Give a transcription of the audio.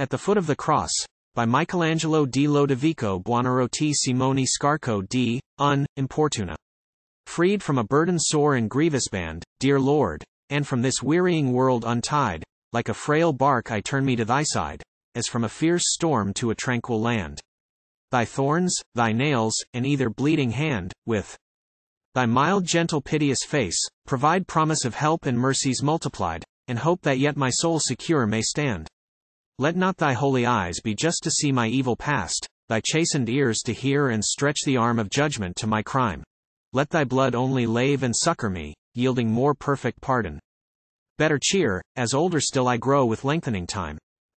At the foot of the cross, by Michelangelo di Lodovico Buonarroti Simoni Scarco di, un, importuna. Freed from a burden sore and grievous band, dear Lord, and from this wearying world untied, like a frail bark I turn me to thy side, as from a fierce storm to a tranquil land. Thy thorns, thy nails, and either bleeding hand, with thy mild gentle piteous face, provide promise of help and mercies multiplied, and hope that yet my soul secure may stand. Let not thy holy eyes be just to see my evil past, thy chastened ears to hear and stretch the arm of judgment to my crime. Let thy blood only lave and succor me, yielding more perfect pardon. Better cheer, as older still I grow with lengthening time.